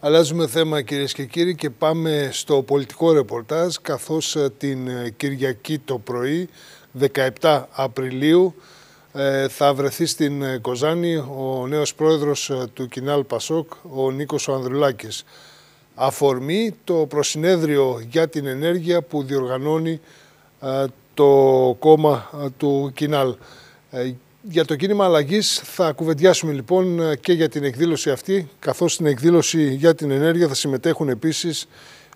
Αλλάζουμε θέμα κυρίες και κύριοι και πάμε στο πολιτικό ρεπορτάζ καθώς ε, την ε, Κυριακή το πρωί 17 Απριλίου ε, θα βρεθεί στην Κοζάνη ο νέος πρόεδρος του Κινάλ Πασόκ, ο Νίκος Ανδρουλάκης. Αφορμή το προσυνέδριο για την ενέργεια που διοργανώνει το κόμμα του Κινάλ. Για το κίνημα αλλαγής θα κουβεντιάσουμε λοιπόν και για την εκδήλωση αυτή, καθώς στην εκδήλωση για την ενέργεια θα συμμετέχουν επίσης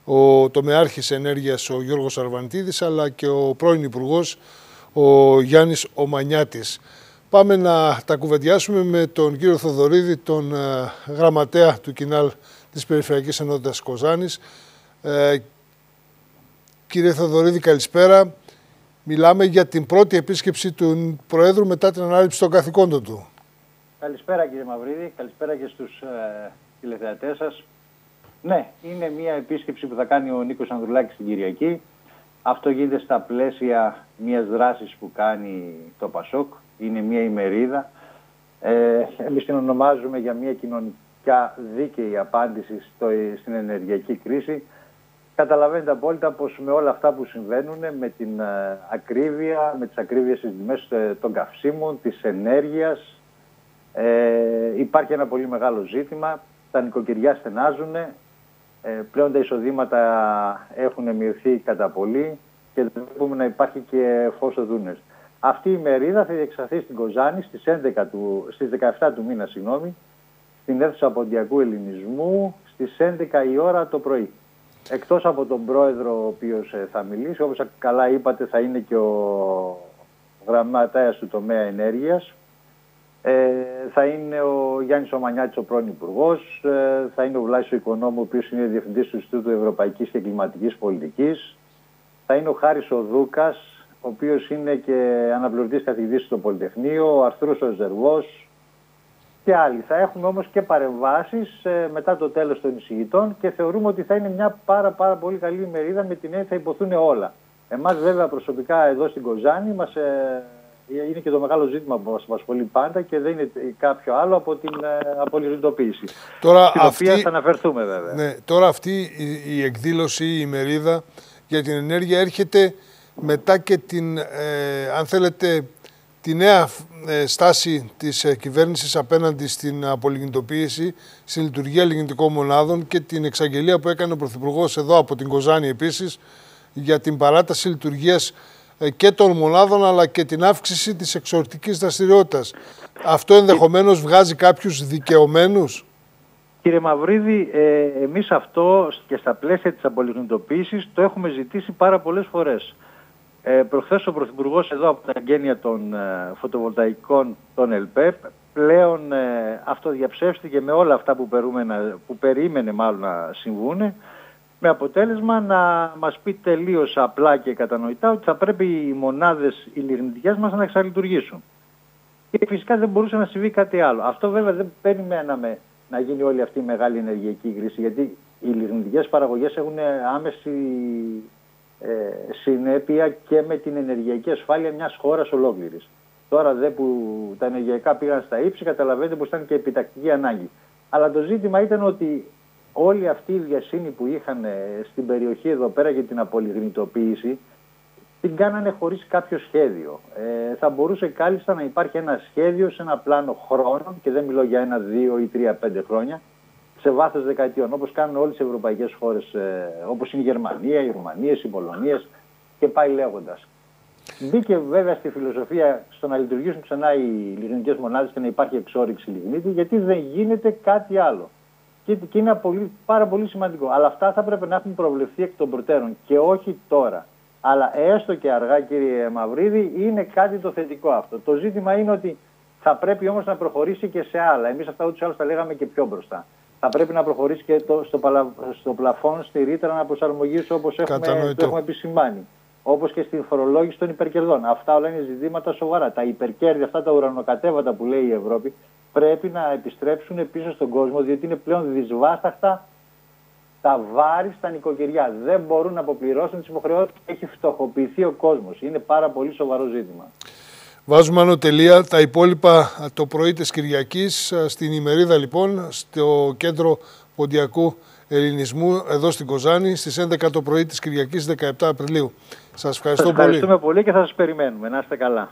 ο τομεάρχης ενέργειας ο Γιώργος Αρβαντίδης, αλλά και ο πρώην υπουργός ο Γιάννης Ομανιάτης. Πάμε να τα κουβεντιάσουμε με τον κύριο Θοδωρίδη, τον ε, γραμματέα του Κινάλ της Περιφερειακής Ενότητας Κοζάνης. Ε, κύριε Θοδωρίδη, καλησπέρα. Μιλάμε για την πρώτη επίσκεψη του Προέδρου μετά την ανάληψη των καθηκόντων του. Καλησπέρα κύριε Μαυρίδη, καλησπέρα και στους ε, τηλεθεατές σας. Ναι, είναι μια επίσκεψη που θα κάνει ο Νίκος Ανδρουλάκης την Κυριακή. Αυτό γίνεται στα πλαίσια μιας δράσης που κάνει το ΠΑΣΟΚ. Είναι μια ημερίδα. Ε, εμείς την ονομάζουμε για μια κοινωνικά δίκαιη απάντηση στο, στην ενεργειακή κρίση. Καταλαβαίνετε απόλυτα πως με όλα αυτά που συμβαίνουν, με την ε, ακρίβεια, με τις ακρίβειες στις τιμές ε, των καυσίμων, της ενέργειας, ε, υπάρχει ένα πολύ μεγάλο ζήτημα. Τα νοικοκυριά στενάζουν, ε, πλέον τα εισοδήματα έχουν μειωθεί κατά πολύ και βλέπουμε να υπάρχει και φως Δούνες. Αυτή η μερίδα θα διεξαχθεί στην Κοζάνη στις, 11 του, στις 17 του μήνα, συγγνώμη, στην αίθουσα Ποντιακού Ελληνισμού στις 11 η ώρα το πρωί. Εκτός από τον πρόεδρο ο οποίος ε, θα μιλήσει, όπως καλά είπατε θα είναι και ο γραμματέας του τομέα ενέργειας. Ε, θα είναι ο Γιάννης Ομανιάτης ο πρώην υπουργός, ε, θα είναι ο Βλάσης ο Οικονόμου, ο οποίος είναι διευθυντής του Ινστιτούτου Ευρωπαϊκής και Κλιματικής Πολιτικής. Θα είναι ο Χάρης ο Δούκας, ο οποίος είναι και αναπληρωτής καθηγητής στο Πολυτεχνείο, ο Αρθρούς ο Ζερβός, και άλλοι. Θα έχουμε όμως και παρεμβάσεις ε, μετά το τέλος των εισηγητών και θεωρούμε ότι θα είναι μια πάρα πάρα πολύ καλή ημερίδα με την έννοια θα υποθούν όλα. Εμάς βέβαια προσωπικά εδώ στην Κοζάνη μας, ε, είναι και το μεγάλο ζήτημα που μας απασχολεί πάντα και δεν είναι κάποιο άλλο από την ε, απολυτοποίηση. Τώρα στην αυτή, οποία θα αναφερθούμε βέβαια. Ναι, τώρα αυτή η, η εκδήλωση, η ημερίδα για την ενέργεια έρχεται μετά και την, ε, αν θέλετε, τη νέα ε, στάση της ε, κυβέρνησης απέναντι στην απολιγνητοποίηση, στην λειτουργία λιγνητικών μονάδων και την εξαγγελία που έκανε ο Πρωθυπουργός εδώ από την Κοζάνη επίσης για την παράταση λειτουργίας ε, και των μονάδων αλλά και την αύξηση της εξορτικής δραστηριότητας. Αυτό ενδεχομένως βγάζει κάποιους δικαιωμένους; Κύριε Μαυρίδη, ε, εμείς αυτό και στα πλαίσια της απολιγνητοποίησης το έχουμε ζητήσει πάρα πολλές φορές. Ε, προχθές ο Πρωθυπουργός εδώ από τα εγγένεια των ε, φωτοβολταϊκών των ΕΛΠΕΠ πλέον ε, αυτό διαψεύστηκε με όλα αυτά που, που περίμενε μάλλον να συμβούνε με αποτέλεσμα να μας πει τελείως απλά και κατανοητά ότι θα πρέπει οι μονάδες οι λιγνητικές μας να εξαλειτουργήσουν. Και φυσικά δεν μπορούσε να συμβεί κάτι άλλο. Αυτό βέβαια δεν περιμέναμε να γίνει όλη αυτή η μεγάλη ενεργειακή κρίση γιατί οι λιγνητικές παραγωγές έχουν άμεση ε, συνέπεια και με την ενεργειακή ασφάλεια μιας χώρας ολόκληρης. Τώρα δε που τα ενεργειακά πήγαν στα ύψη, καταλαβαίνετε πως ήταν και επιτακτική ανάγκη. Αλλά το ζήτημα ήταν ότι όλη αυτή η διασύνη που είχαν ε, στην περιοχή εδώ πέρα για την απολυγνητοποίηση την κάνανε χωρίς κάποιο σχέδιο. Ε, θα μπορούσε κάλλιστα να υπάρχει ένα σχέδιο σε ένα πλάνο χρόνων και δεν μιλώ για ένα, δύο ή τρία, πέντε χρόνια σε βάθος δεκαετιών, όπως κάνουν όλες οι ευρωπαϊκές χώρες, ε, όπως είναι η Γερμανία, οι Ρουμανίες, οι Πολωνίες και πάει λέγοντας. Μπήκε βέβαια στη φιλοσοφία στο να λειτουργήσουν ξανά οι λιγνητικές μονάδες και να υπάρχει εξόριξη λιγνίτη, γιατί δεν γίνεται κάτι άλλο. Και, και είναι πολύ, πάρα πολύ σημαντικό. Αλλά αυτά θα πρέπει να έχουν προβλεφθεί εκ των προτέρων και όχι τώρα. Αλλά έστω και αργά κύριε Μαυρίδη είναι κάτι το θετικό αυτό. Το ζήτημα είναι ότι θα πρέπει όμως να προχωρήσει και σε άλλα. Εμείς αυτά ούτως ή άλλως τα λέγαμε και πιο μπροστά θα πρέπει να προχωρήσει και το, στο, παλα, στο πλαφόν, στη ρήτρα να προσαρμογήσει όπως έχουμε, το έχουμε επισημάνει. Όπως και στην φορολόγηση των υπερκερδών. Αυτά όλα είναι ζητήματα σοβαρά. Τα υπερκέρδη, αυτά τα ουρανοκατέβατα που λέει η Ευρώπη, πρέπει να επιστρέψουν πίσω στον κόσμο, διότι είναι πλέον δυσβάσταχτα τα βάρη στα νοικοκυριά. Δεν μπορούν να αποπληρώσουν τις υποχρεώσεις. Έχει φτωχοποιηθεί ο κόσμος. Είναι πάρα πολύ σοβαρό ζήτημα. Βάζουμε ανωτελεία τα υπόλοιπα το πρωί της Κυριακής στην ημερίδα λοιπόν στο κέντρο Ποντιακού Ελληνισμού εδώ στην Κοζάνη στις 11 το πρωί της Κυριακής 17 Απριλίου. Σας ευχαριστώ σας πολύ. Ευχαριστούμε πολύ και θα σας περιμένουμε. Να είστε καλά.